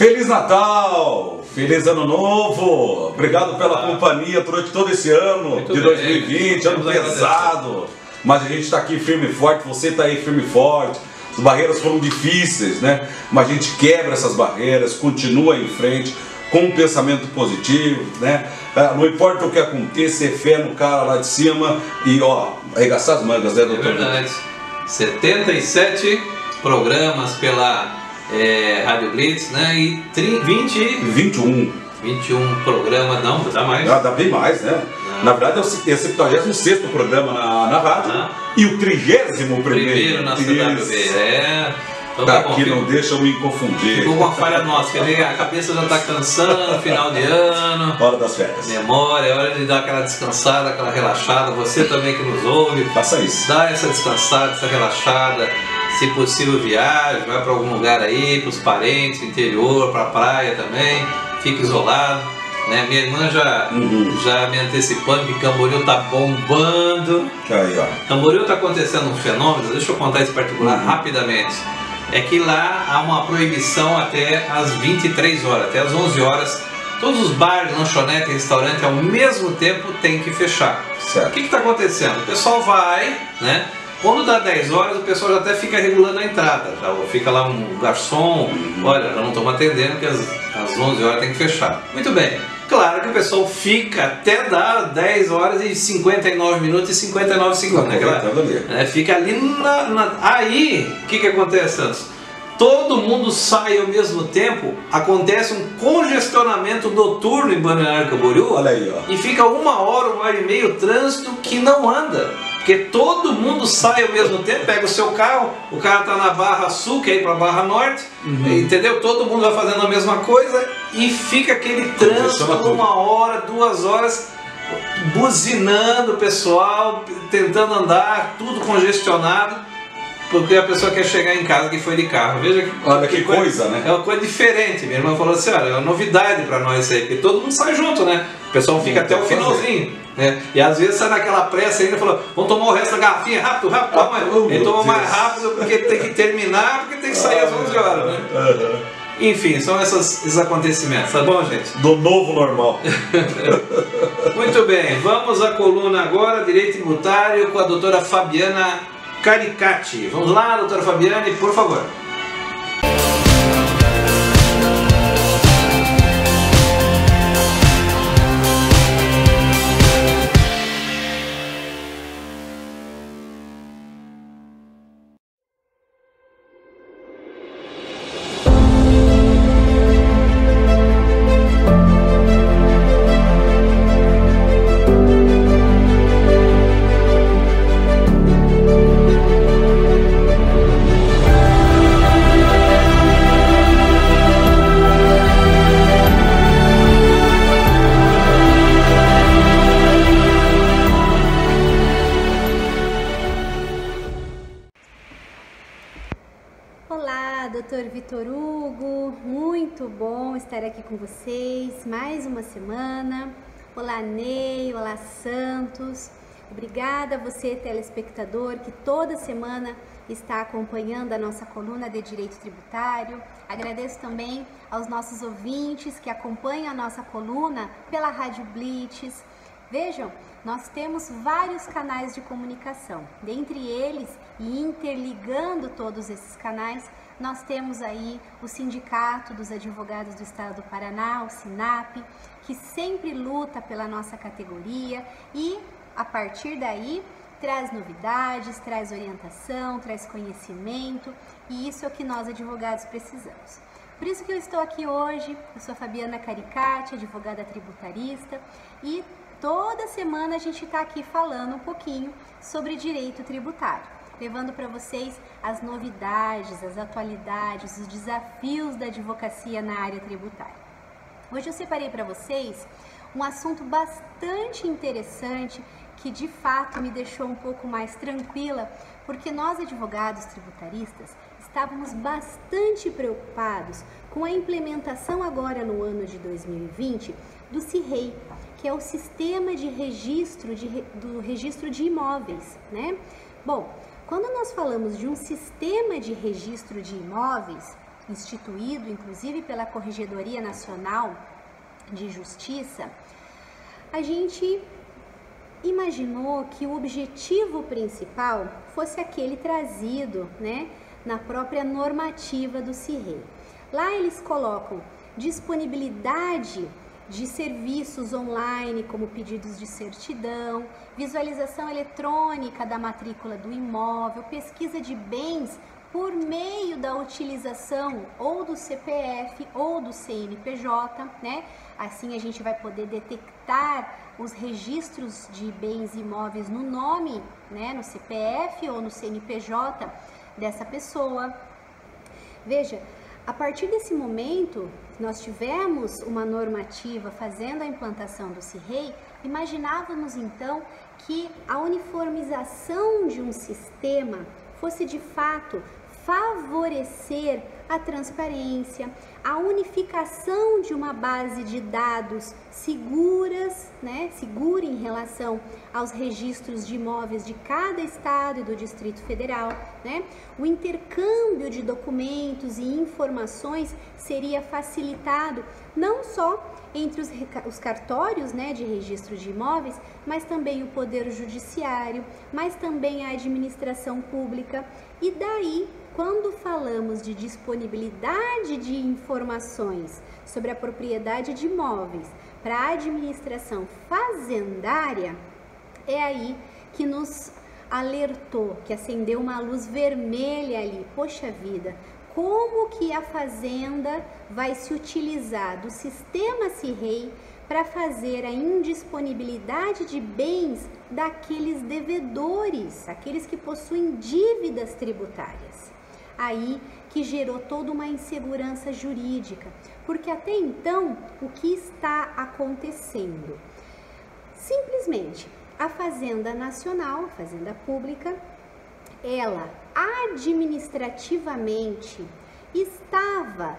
Feliz Natal! Feliz Ano Novo! Obrigado pela companhia durante todo esse ano Muito de bem. 2020, ano Vamos agradecer. pesado. Mas a gente está aqui firme e forte, você está aí firme e forte. As barreiras foram difíceis, né? Mas a gente quebra essas barreiras, continua em frente com um pensamento positivo, né? Ah, Não importa o que aconteça, é fé no cara lá de cima e ó, arregaçar as mangas, né, É doutor? verdade. 77 programas pela é, Rádio Blitz, né? E tri- 20, 21. 21 programas, não, dá mais. Ah, dá bem mais, né? Na verdade é o 76 programa na, na rádio Ah. e o 31 Primeiro na CWB. É. Então tá bom. Aqui não deixa eu me confundir. ficou uma falha nossa, quer dizer, a cabeça já tá cansando, final de ano. Hora das férias. Memória, é hora de dar aquela descansada, aquela relaxada. Você também que nos ouve, Faça isso. dá essa descansada, essa relaxada. Se possível, viaje, vai para algum lugar aí, para os parentes, interior, para praia também. Fique isolado. Né? Minha irmã já, Uhum. já me antecipando que Camboriú tá bombando. Aí, ó. Camboriú tá acontecendo um fenômeno, deixa eu contar esse particular Uhum. rapidamente. É que lá há uma proibição até às 23 horas, até às 11 horas. Todos os bares, lanchonete, restaurante ao mesmo tempo tem que fechar. O Certo. que está acontecendo? O pessoal vai, né? Quando dá 10 horas, o pessoal já até fica regulando a entrada. Já fica lá um garçom, olha, já não estamos atendendo, que às, às 11 horas tem que fechar. Muito bem. Claro que o pessoal fica até dar 10 horas e 59 minutos e 59 segundos. Né? Ali. né, Fica ali na. na- Aí, o que, que acontece, Santos? Todo mundo sai ao mesmo tempo, acontece um congestionamento noturno em Balneário Camboriú Olha aí, ó. e fica uma hora, uma hora e meia o trânsito que não anda. Porque todo mundo sai ao mesmo tempo, pega o seu carro, o cara tá na Barra Sul, quer ir pra Barra Norte, entendeu? Todo mundo vai fazendo a mesma coisa e fica aquele trânsito uma hora, duas horas, buzinando o pessoal, tentando andar, tudo congestionado. Porque a pessoa quer chegar em casa que foi de carro. Veja que, Olha que coisa, né? É uma coisa diferente. Minha irmã falou assim: olha, é uma novidade pra nós isso aí, porque todo mundo sai junto, né? O pessoal fica Não até o que finalzinho. Né? E às vezes sai naquela pressa ainda e falou: vamos tomar o resto da garrafinha rápido, rápido, toma. Ah, oh, Ele toma mais rápido porque tem que terminar, porque tem que sair às 11 horas, né? Enfim, são essas- esses acontecimentos, tá bom, gente? Do novo normal. Muito bem, vamos à coluna agora, Direito Tributário, com a doutora Fabiana Caricati. Vamos lá, doutora Fabiane, por favor. Bom estar aqui com vocês mais uma semana. Olá, Ney, olá, Santos. Obrigada a você, telespectador, que toda semana está acompanhando a nossa coluna de Direito Tributário. Agradeço também aos nossos ouvintes que acompanham a nossa coluna pela Rádio Blitz. Vejam, nós temos vários canais de comunicação. Dentre eles, e interligando todos esses canais, nós temos aí o Sindicato dos Advogados do Estado do Paraná, o SINAP, que sempre luta pela nossa categoria e, a partir daí, traz novidades, traz orientação, traz conhecimento e isso é o que nós advogados precisamos. Por isso que eu estou aqui hoje, eu sou Fabiana Caricati, advogada tributarista e toda semana a gente está aqui falando um pouquinho sobre direito tributário, levando para vocês as novidades, as atualidades, os desafios da advocacia na área tributária. Hoje eu separei para vocês um assunto bastante interessante que de fato me deixou um pouco mais tranquila, porque nós advogados tributaristas estávamos bastante preocupados com a implementação agora no ano de 2020 do CIREI, que é o Sistema de Registro de, do Registro de Imóveis, né? Bom, quando nós falamos de um sistema de registro de imóveis, instituído inclusive pela Corregedoria Nacional de Justiça, a gente imaginou que o objetivo principal fosse aquele trazido né, na própria normativa do CIRREI. Lá eles colocam disponibilidade de serviços online, como pedidos de certidão, visualização eletrônica da matrícula do imóvel, pesquisa de bens por meio da utilização ou do CPF ou do CNPJ, né? Assim a gente vai poder detectar os registros de bens imóveis no nome, né, no CPF ou no CNPJ dessa pessoa. Veja, a partir desse momento, nós tivemos uma normativa fazendo a implantação do CIRREI, imaginávamos então que a uniformização de um sistema fosse de fato favorecer a transparência, a unificação de uma base de dados seguras, né, segura em relação aos registros de imóveis de cada estado e do Distrito Federal, né? O intercâmbio de documentos e informações seria facilitado não só entre os, os cartórios né, de registro de imóveis, mas também o Poder Judiciário, mas também a administração pública. E daí quando falamos de disponibilidade de informações sobre a propriedade de imóveis para a administração fazendária, é aí que nos alertou, que acendeu uma luz vermelha ali. Poxa vida, como que a fazenda vai se utilizar do sistema CIRREI para fazer a indisponibilidade de bens daqueles devedores, aqueles que possuem dívidas tributárias aí que gerou toda uma insegurança jurídica, porque até então o que está acontecendo? Simplesmente a Fazenda Nacional, a Fazenda Pública, ela administrativamente estava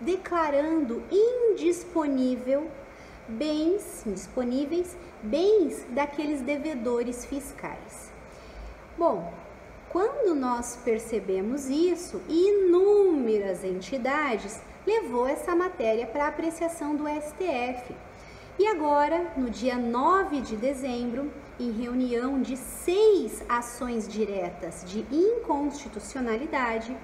declarando indisponível bens indisponíveis, bens daqueles devedores fiscais. Bom, quando nós percebemos isso, inúmeras entidades levou essa matéria para apreciação do STF. E agora, no dia 9 de dezembro, em reunião de seis ações diretas de inconstitucionalidade,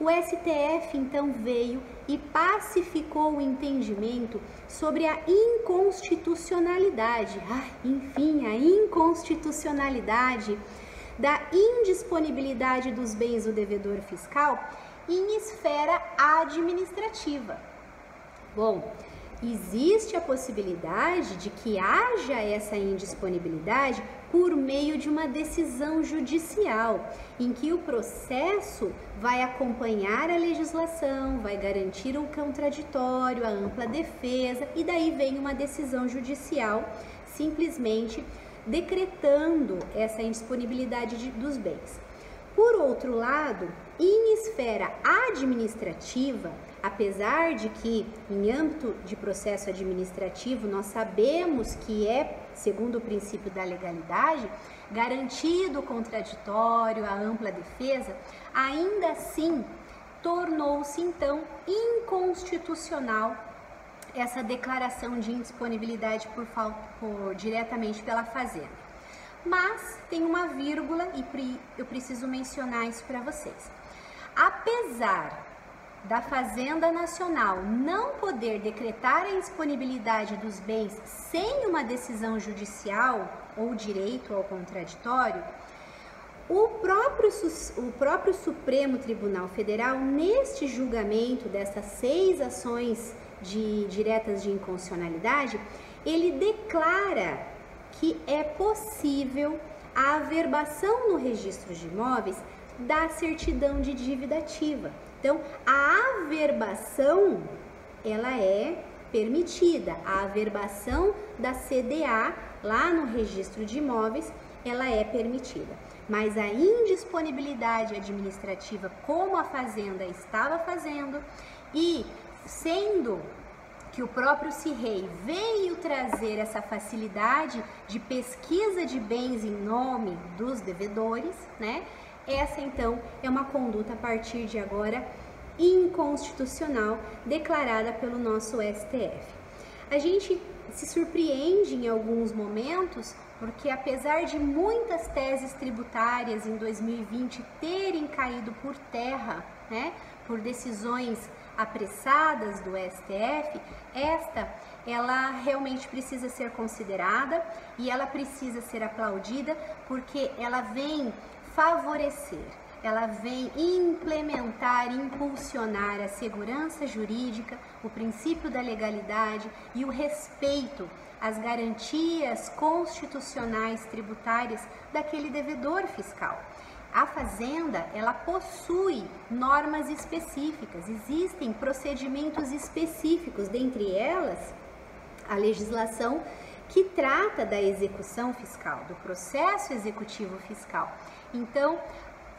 o STF então veio e pacificou o entendimento sobre a inconstitucionalidade, ah, enfim, a inconstitucionalidade da indisponibilidade dos bens do devedor fiscal em esfera administrativa. Bom, existe a possibilidade de que haja essa indisponibilidade por meio de uma decisão judicial, em que o processo vai acompanhar a legislação, vai garantir o contraditório, a ampla defesa, e daí vem uma decisão judicial simplesmente decretando essa indisponibilidade de, dos bens. Por outro lado, em esfera administrativa, apesar de que em âmbito de processo administrativo nós sabemos que é, segundo o princípio da legalidade, garantido o contraditório, a ampla defesa, ainda assim tornou-se então inconstitucional essa declaração de indisponibilidade por, por diretamente pela fazenda. Mas tem uma vírgula e eu preciso mencionar isso para vocês. Apesar da Fazenda Nacional não poder decretar a indisponibilidade dos bens sem uma decisão judicial ou direito ao contraditório, o próprio, o próprio Supremo Tribunal Federal, neste julgamento dessas seis ações de diretas de inconstitucionalidade, ele declara que é possível a averbação no registro de imóveis da certidão de dívida ativa. Então, a averbação ela é permitida. A averbação da CDA lá no registro de imóveis, ela é permitida. Mas a indisponibilidade administrativa, como a fazenda estava fazendo, e sendo que o próprio CIRREI veio trazer essa facilidade de pesquisa de bens em nome dos devedores, né? Essa então é uma conduta a partir de agora inconstitucional declarada pelo nosso STF. A gente se surpreende em alguns momentos porque apesar de muitas teses tributárias em 2020 terem caído por terra, né, por decisões apressadas do STF, esta ela realmente precisa ser considerada e ela precisa ser aplaudida porque ela vem favorecer, ela vem implementar, impulsionar a segurança jurídica, o princípio da legalidade e o respeito às garantias constitucionais tributárias daquele devedor fiscal. A fazenda, ela possui normas específicas, existem procedimentos específicos, dentre elas a legislação que trata da execução fiscal, do processo executivo fiscal. Então,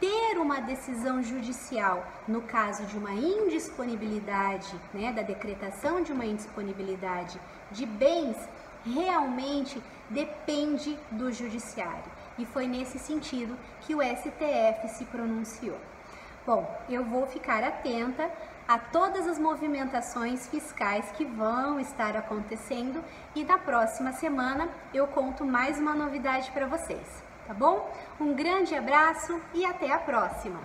ter uma decisão judicial no caso de uma indisponibilidade, né, da decretação de uma indisponibilidade de bens, realmente depende do judiciário. E foi nesse sentido que o STF se pronunciou. Bom, eu vou ficar atenta a todas as movimentações fiscais que vão estar acontecendo e na próxima semana eu conto mais uma novidade para vocês, tá bom? Um grande abraço e até a próxima!